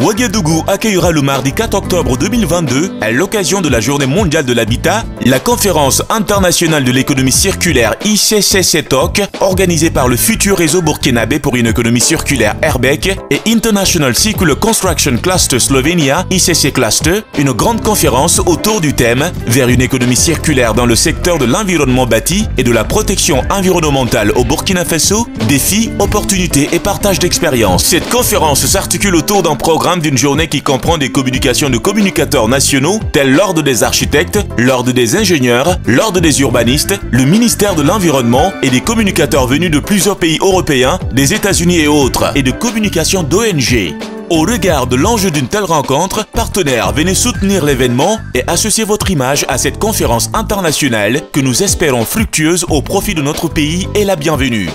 Ouagadougou accueillera le mardi 4 octobre 2022, à l'occasion de la Journée mondiale de l'habitat, la conférence internationale de l'économie circulaire ICCC-TOC, organisée par le futur réseau burkinabé pour une économie circulaire AIRBEC et International Circular Construction Cluster Slovenia ICC Cluster, une grande conférence autour du thème Vers une économie circulaire dans le secteur de l'environnement bâti et de la protection environnementale au Burkina Faso, défis, opportunités et partage d'expériences. Cette conférence s'articule autour d'un d'une journée qui comprend des communications de communicateurs nationaux tels l'Ordre des architectes, l'Ordre des ingénieurs, l'Ordre des urbanistes, le ministère de l'Environnement et des communicateurs venus de plusieurs pays européens, des États-Unis et autres, et de communications d'ONG. Au regard de l'enjeu d'une telle rencontre, partenaires, venez soutenir l'événement et associer votre image à cette conférence internationale que nous espérons fructueuse au profit de notre pays et la bienvenue.